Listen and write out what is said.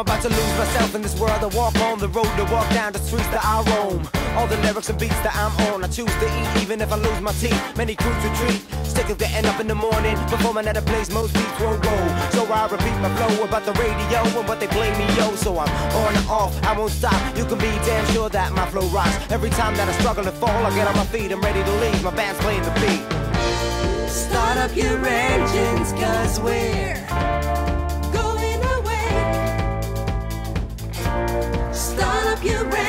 about to lose myself in this world. I walk on the road to walk down the streets that I roam. All the lyrics and beats that I'm on, I choose to eat even if I lose my teeth. Many crews retreat, stickers getting up in the morning, performing at a place most beats won't go. So I repeat my flow about the radio and what they play me yo. So I'm on and off, I won't stop. You can be damn sure that my flow rocks. Every time that I struggle to fall, I get on my feet, I'm ready to leave. My band's playing the beat. Start up your engines, cause we're Start up your